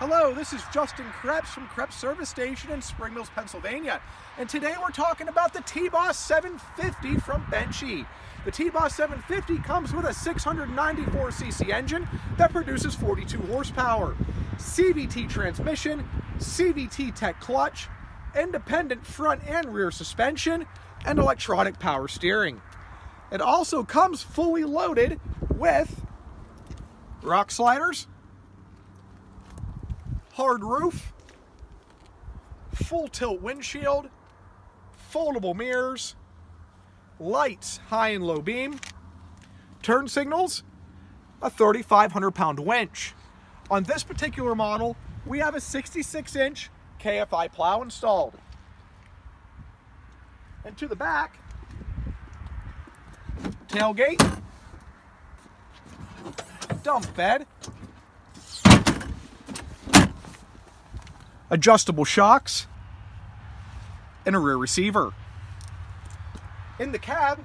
Hello, this is Justin Kreps from Kreps Service Station in Spring Mills, Pennsylvania. And today we're talking about the T-Boss 750 from Bennche. The T-Boss 750 comes with a 694cc engine that produces 42 horsepower, CVT transmission, CVTech clutch, independent front and rear suspension, and electronic power steering. It also comes fully loaded with rock sliders, hard roof, full tilt windshield, foldable mirrors, lights high and low beam, turn signals, a 3,500 pound winch. On this particular model, we have a 66 inch KFI plow installed. And to the back, tailgate, dump bed, adjustable shocks, and a rear receiver. In the cab,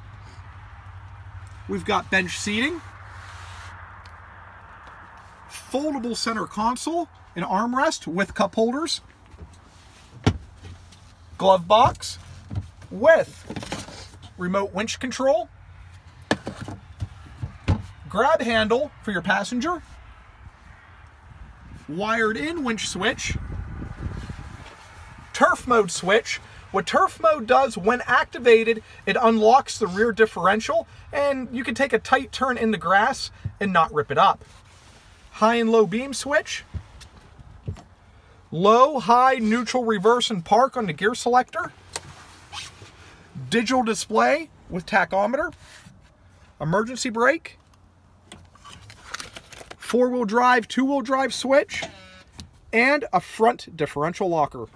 we've got bench seating, foldable center console, an armrest with cup holders, glove box with remote winch control, grab handle for your passenger, wired in winch switch, turf mode switch. What turf mode does when activated, it unlocks the rear differential and you can take a tight turn in the grass and not rip it up. High and low beam switch, low, high, neutral, reverse, and park on the gear selector, digital display with tachometer, emergency brake, four-wheel drive, two-wheel drive switch, and a front differential locker.